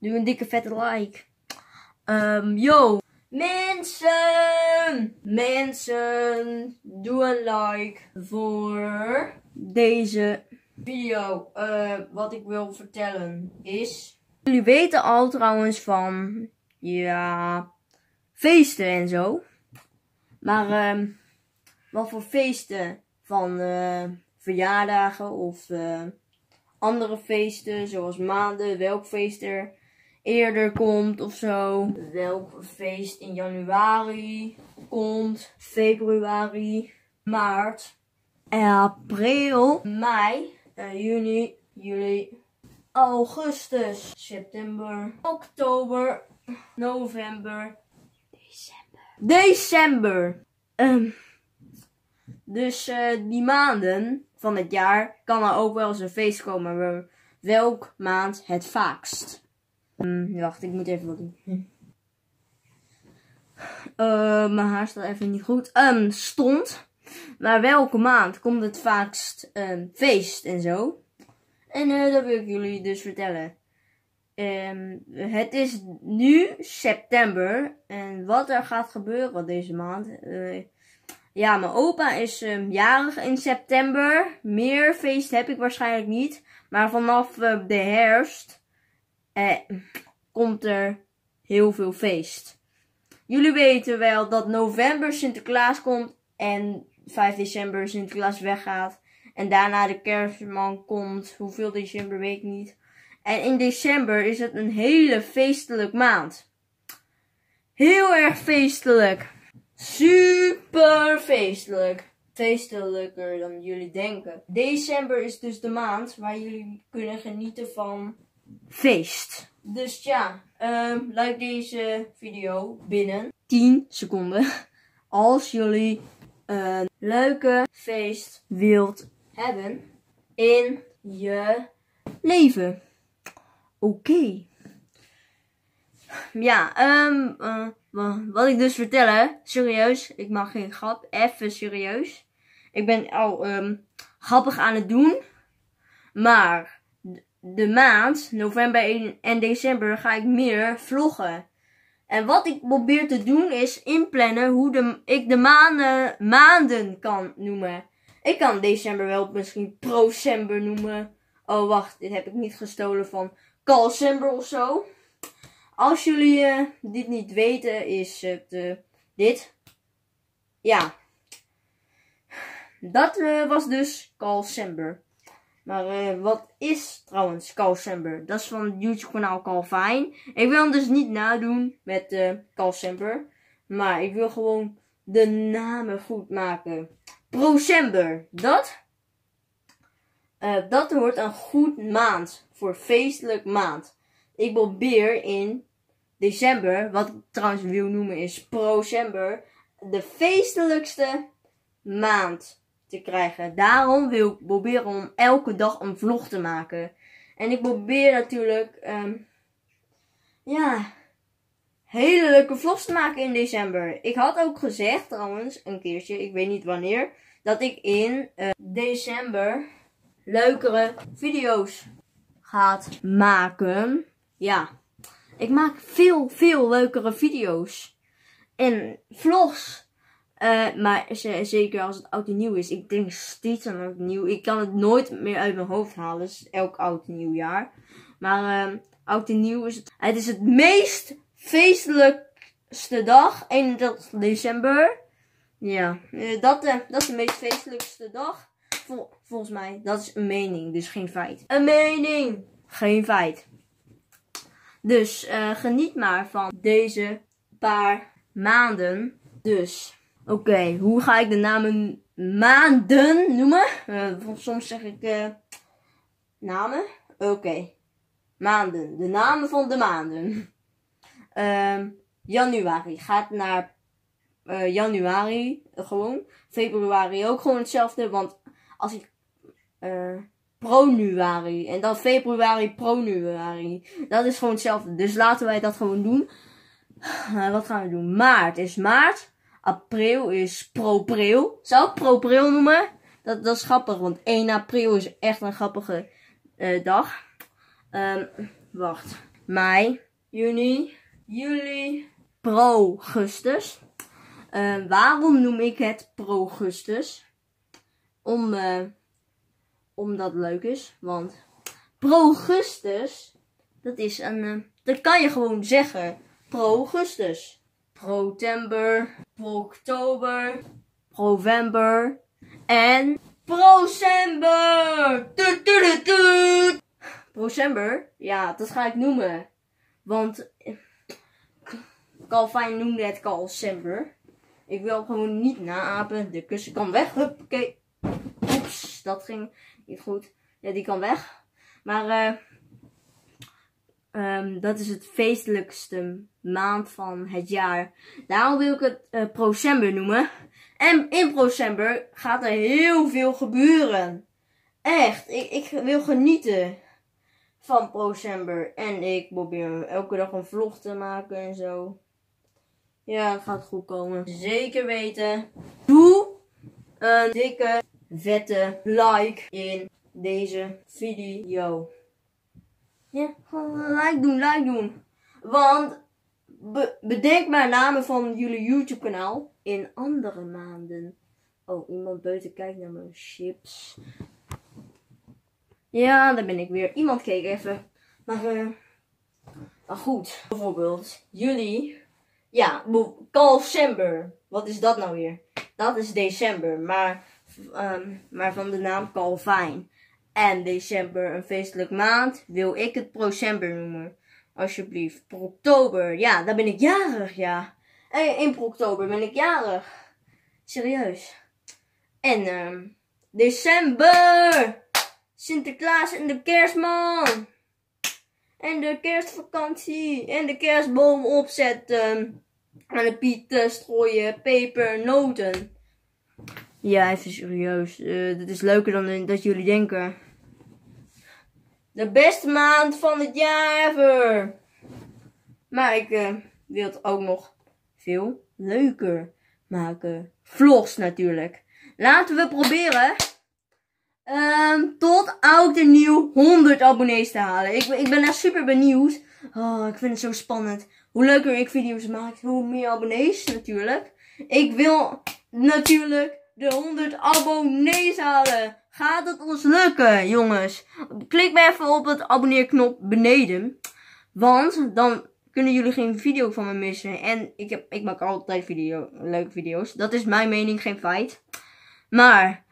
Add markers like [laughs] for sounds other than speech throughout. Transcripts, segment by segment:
Doe een dikke vette like. Ehm, yo. Mensen. Mensen. Doe een like voor deze video. Eh, wat ik wil vertellen is. Jullie weten al trouwens van. Ja. Feesten en zo. Maar ehm, wat voor feesten? Van eh, verjaardagen of eh, andere feesten, zoals maanden, welk feest er eerder komt of zo. Welk feest in januari komt, februari, maart, april, mei, eh, juni, juli, augustus, september, oktober, november, december. December. Dus eh, die maanden van het jaar kan er ook wel eens een feest komen. Welk maand het vaakst? Hm, wacht, ik moet even wat doen. Hm. Eh, mijn haar staat even niet goed. Um, stond. Maar welke maand komt het vaakst um, feest en zo? En uh, dat wil ik jullie dus vertellen. Um, het is nu september. En wat er gaat gebeuren deze maand. Uh, ja, mijn opa is um, jarig in september. Meer feest heb ik waarschijnlijk niet. Maar vanaf de herfst eh, komt er heel veel feest. Jullie weten wel dat november Sinterklaas komt en 5 december Sinterklaas weggaat. En daarna de kerstman komt. Hoeveel december weet ik niet. En in december is het een hele feestelijk maand. Heel erg feestelijk. Super feestelijk. Feestelijker dan jullie denken. December is dus de maand waar jullie kunnen genieten van feest. Dus ja, um, like deze video binnen 10 seconden. Als jullie een leuke feest wilt hebben in je leven. Oké. Okay. Ja, um, uh, wat ik dus vertellen, serieus, ik mag geen grap, even serieus. Ik ben al um, grappig aan het doen, maar de maand, november en december, ga ik meer vloggen. En wat ik probeer te doen is inplannen hoe de, ik de maanden, maanden kan noemen. Ik kan december wel misschien procember noemen. Oh wacht, dit heb ik niet gestolen van calcember of zo. Als jullie uh, dit niet weten, is het uh, dit. Ja. Dat uh, was dus Calcember. Maar wat is trouwens Calcember? Dat is van het YouTube kanaal Calvin. Ik wil hem dus niet nadoen met uh. Maar ik wil gewoon de namen goed maken. Procember. Dat? dat wordt een goed maand. Voor feestelijk maand. Ik probeer in december, wat ik trouwens wil noemen is procember, de feestelijkste maand te krijgen. Daarom wil ik proberen om elke dag een vlog te maken. En ik probeer natuurlijk, um, ja, hele leuke vlogs te maken in december. Ik had ook gezegd trouwens, een keertje, ik weet niet wanneer, dat ik in uh, december leukere video's gaat maken. Ja, ik maak veel, veel leukere video's. En vlogs. Uh, maar zeker als het oud en nieuw is. Ik denk steeds aan oud en nieuw. Ik kan het nooit meer uit mijn hoofd halen. Dus elk oud en nieuw jaar. Maar uh, oud en nieuw is het. Het is het meest feestelijkste dag. 31 december. Ja, dat, uh, dat is de meest feestelijkste dag. Vol, volgens mij. Dat is een mening, dus geen feit. Een mening, geen feit. Dus geniet maar van deze paar maanden. Dus, oké, hoe ga ik de namen maanden noemen? Uh, soms zeg ik uh, namen. Oké, maanden. De namen van de maanden. [laughs] Ehm, januari gaat naar januari gewoon. Februari ook gewoon hetzelfde. Want als ik pronuari. En dan februari, pronuari. Dat is gewoon hetzelfde. Dus laten wij dat gewoon doen. Uh, [sighs] wat gaan we doen? Maart is maart. April is propril. Zou ik propril noemen? Dat, dat is grappig, want 1 april is echt een grappige uh, dag. Um, wacht. mei, juni, juli, pro-augustus. Uh, waarom noem ik het pro-augustus? Om, uh, omdat het leuk is. Want pro-augustus, dat is een, uh, dat kan je gewoon zeggen. Pro-augustus. Pro-tember, pro-oktober, November en Procember. Procember, ja, dat ga ik noemen. Want Calvin noemde het Calcember. Ik wil gewoon niet naapen. De kussen kan weg. Oké. Oeps, dat ging niet goed. Ja, die kan weg. Maar uh, um, dat is het feestelijkste maand van het jaar. Daarom wil ik het uh, Procember noemen. En in Procember gaat er heel veel gebeuren. Echt, ik, ik wil genieten van Procember. En ik probeer elke dag een vlog te maken en zo. Ja, het gaat goed komen. Zeker weten. Doe een dikke, vette like in deze video. Ja, like doen, like doen. Want bedenk maar namen van jullie YouTube kanaal in andere maanden. Oh, iemand buiten kijkt naar mijn chips. Ja, daar ben ik weer. Iemand keek even. Maar, maar goed. Bijvoorbeeld, jullie. Ja, december. Wat is dat nou weer? Dat is december. Maar, um, maar van de naam Calvin. En december, een feestelijk maand, wil ik het procember noemen. Alsjeblieft. Oktober. Ja, dan ben ik jarig, ja. En in oktober ben ik jarig. Serieus. En uh, december. Sinterklaas en de kerstman. En de kerstvakantie. En de kerstboom opzetten. En de pieten strooien. Peper, noten. Ja, even serieus. Uh, dit is leuker dan dat jullie denken. De beste maand van het jaar ever. Maar ik uh, wil het ook nog veel leuker maken. Vlogs natuurlijk. Laten we proberen um, tot oud en nieuw 100 abonnees te halen. Ik, ik ben echt super benieuwd. Oh, ik vind het zo spannend. Hoe leuker ik video's maak, hoe meer abonnees natuurlijk. Ik wil natuurlijk de 100 abonnees halen. Gaat het ons lukken, jongens? Klik maar even op het abonneerknop beneden. Want dan kunnen jullie geen video van me missen. En ik, heb, ik maak altijd video, leuke video's. Dat is mijn mening, geen feit. Maar,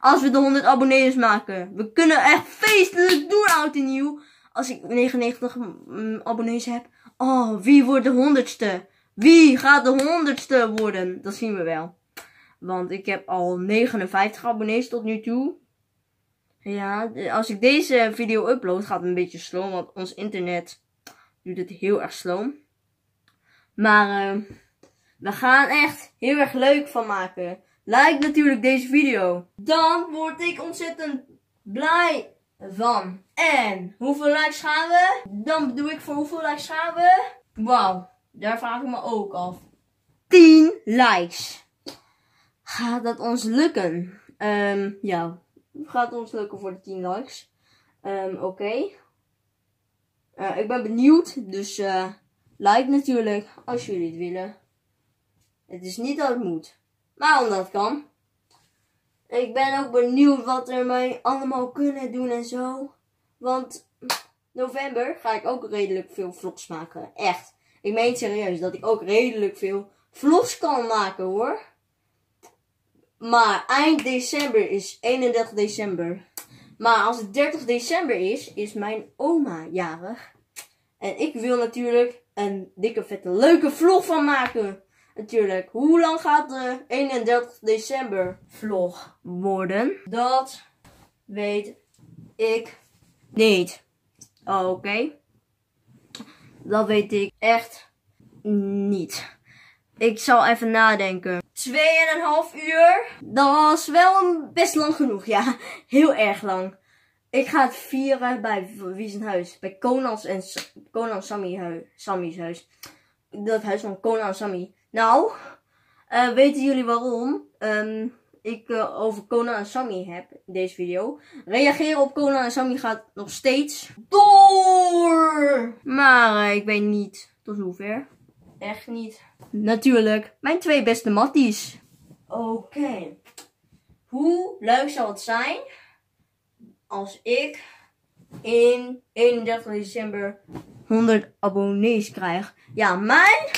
als we de 100 abonnees maken, we kunnen echt feestelijk doen, oud en nieuw. Als ik 99 mm, abonnees heb. Oh, wie wordt de honderdste? Wie gaat de honderdste worden? Dat zien we wel. Want ik heb al 59 abonnees tot nu toe. Ja, als ik deze video upload gaat het een beetje slow. Want ons internet doet het heel erg slow. Maar uh, we gaan echt heel erg leuk van maken. Like natuurlijk deze video. Dan word ik ontzettend blij van. En hoeveel likes gaan we? Dan bedoel ik voor hoeveel likes gaan we? Wauw, daar vraag ik me ook af. 10 likes. Gaat dat ons lukken? Um, ja, gaat ons lukken voor de 10 likes. Um, Oké. Okay. Uh, ik ben benieuwd, dus uh, like natuurlijk als jullie het willen. Het is niet dat het moet, maar omdat het kan. Ik ben ook benieuwd wat er mee allemaal kunnen doen en zo. Want november ga ik ook redelijk veel vlogs maken. Echt. Ik meen serieus dat ik ook redelijk veel vlogs kan maken hoor. Maar eind december is 31 december. Maar als het 30 december is, is mijn oma jarig. En ik wil natuurlijk een dikke vette leuke vlog van maken. Natuurlijk. Hoe lang gaat de 31 december vlog worden? Dat weet ik niet. Oké. Dat weet ik echt niet. Ik zal even nadenken. 2,5 uur. Dat was wel best lang genoeg, ja. [laughs] Heel erg lang. Ik ga het vieren bij wie huis? Bij Conan's en Conan Sammy Sammy's huis. Dat huis van Conan en Sammy. Nou, uh, weten jullie waarom um, ik uh, over Conan en Sammy heb in deze video? Reageren op Conan en Sammy gaat nog steeds door. Maar eh, ik weet niet tot hoever. Echt niet. Natuurlijk, mijn twee beste matties. Oké. Hoe leuk zal het zijn als ik in 31 december 100 abonnees krijg? Ja, mijn.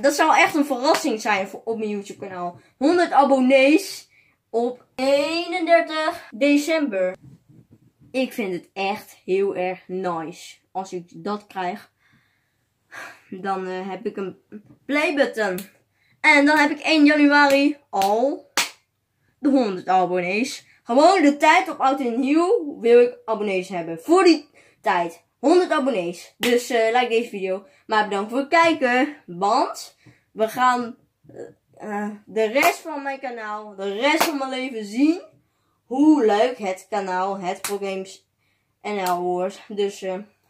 Dat zou echt een verrassing zijn voor, op mijn YouTube kanaal. 100 abonnees op 31 december. Ik vind het echt heel erg nice. Als ik dat krijg, dan uh, heb ik een playbutton. En dan heb ik 1 januari al de 100 abonnees. Gewoon de tijd op oud en nieuw wil ik abonnees hebben. Voor die tijd. 100 abonnees. Dus uh, like deze video. Maar bedankt voor het kijken. Want we gaan uh, de rest van mijn kanaal, de rest van mijn leven zien. Hoe leuk het kanaal, het Pro Games NL wordt. Dus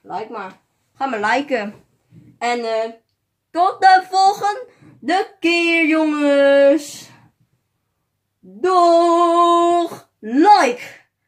like maar. Ga maar liken. En uh, tot de volgende keer jongens. Doeg! Like!